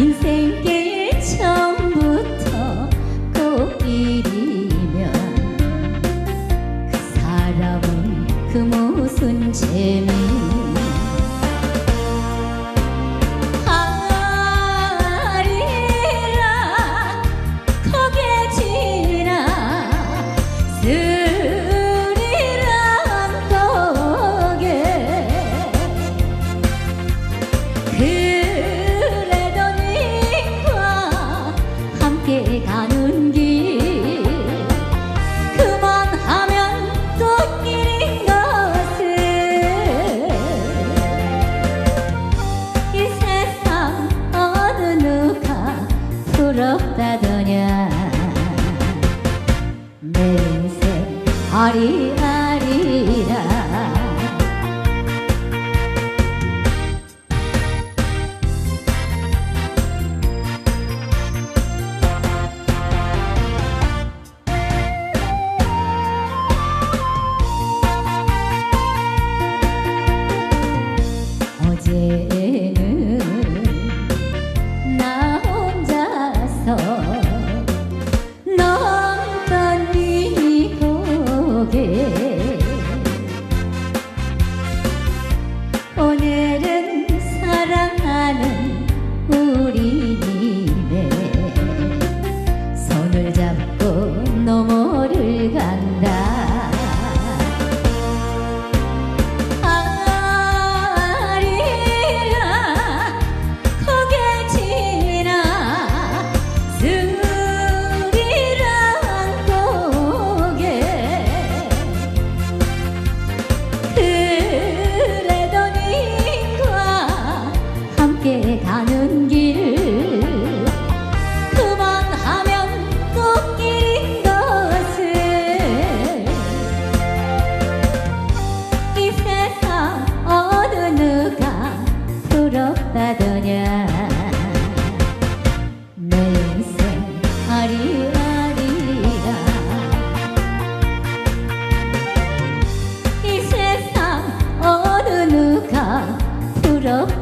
인생길 처음 부럽다더냐. 내 인생 아리아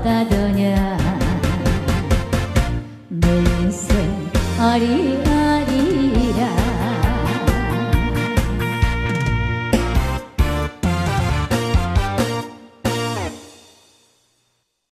없다더냐 문슨 어리야